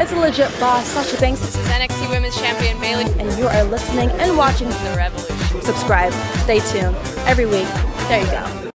It's a legit boss, Sasha Banks. This is NXT Women's Champion Bayley. And you are listening and watching The RevELLEution. Subscribe. Stay tuned. Every week. There you go.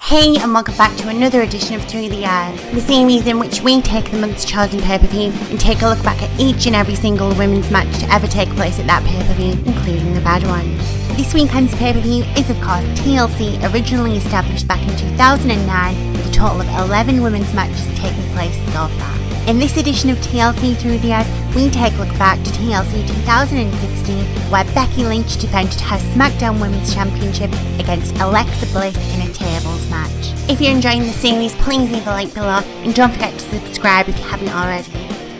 Hey, and welcome back to another edition of Through the Years, the series in which we take the month's chosen pay per view and take a look back at each and every single women's match to ever take place at that pay per view, including the bad ones. This weekend's pay per view is, of course, TLC, originally established back in 2009, with a total of 11 women's matches taking place so far. In this edition of TLC Through the Years, we take a look back to TLC 2016, where Becky Lynch defended her SmackDown Women's Championship against Alexa Bliss in a tables match. If you're enjoying the series, please leave a like below and don't forget to subscribe if you haven't already.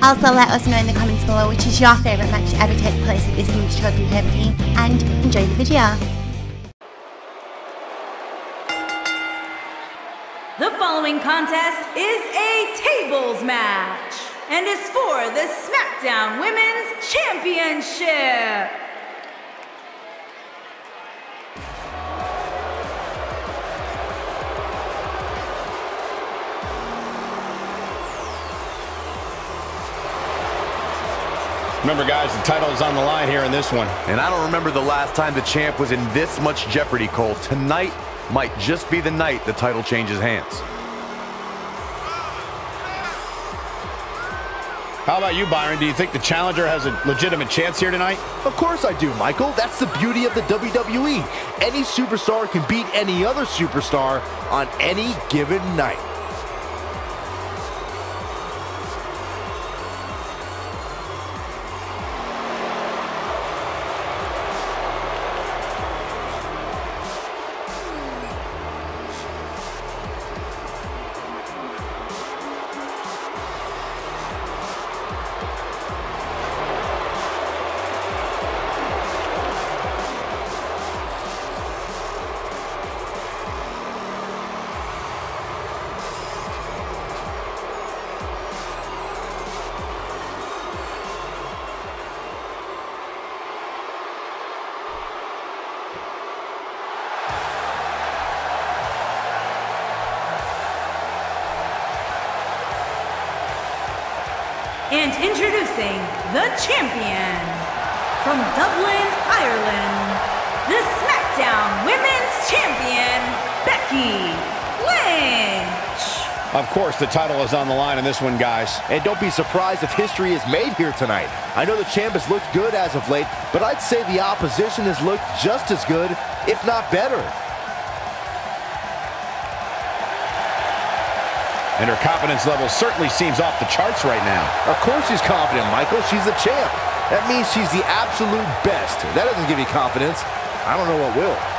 Also, let us know in the comments below which is your favourite match to ever take place at this month's chosen pay per and enjoy the video. The following contest is a tables match and is for the SmackDown Women's Championship. Remember, guys, the title is on the line here in this one. And I don't remember the last time the champ was in this much jeopardy, Cole. Tonight might just be the night the title changes hands. How about you, Byron? Do you think the challenger has a legitimate chance here tonight? Of course I do, Michael. That's the beauty of the WWE. Any superstar can beat any other superstar on any given night. And introducing the champion from Dublin, Ireland, the SmackDown Women's Champion, Becky Lynch. Of course, the title is on the line in this one, guys. And don't be surprised if history is made here tonight. I know the champ has looked good as of late, but I'd say the opposition has looked just as good, if not better. And her confidence level certainly seems off the charts right now. Of course she's confident, Michael. She's the champ. That means she's the absolute best. That doesn't give you confidence. I don't know what will.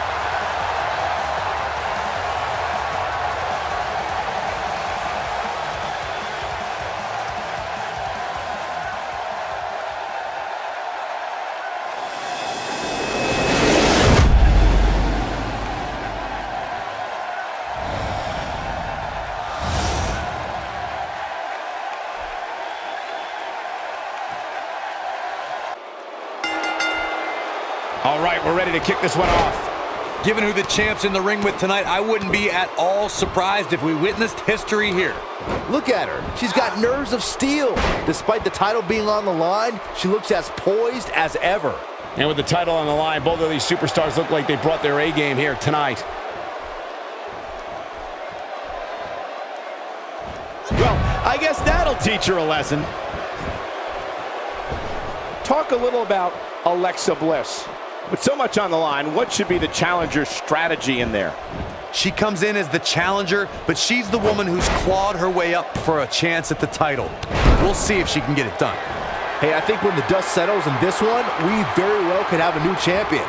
All right, we're ready to kick this one off. Given who the champ's in the ring with tonight, I wouldn't be at all surprised if we witnessed history here. Look at her. She's got nerves of steel. Despite the title being on the line, she looks as poised as ever. And with the title on the line, both of these superstars look like they brought their A game here tonight. Well, I guess that'll teach her a lesson. Talk a little about Alexa Bliss. With so much on the line, what should be the challenger's strategy in there? She comes in as the challenger, but she's the woman who's clawed her way up for a chance at the title. We'll see if she can get it done. Hey, I think when the dust settles in this one, we very well could have a new champion.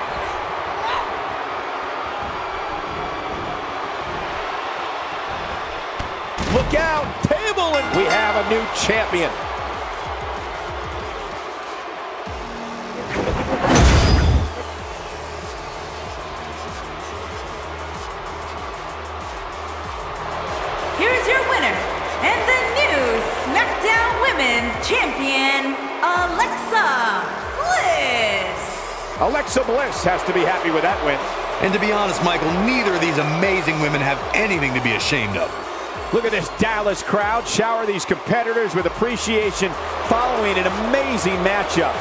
Look out, table, and we have a new champion. Alexa Bliss has to be happy with that win. And to be honest, Michael, neither of these amazing women have anything to be ashamed of. Look at this Dallas crowd shower these competitors with appreciation following an amazing matchup.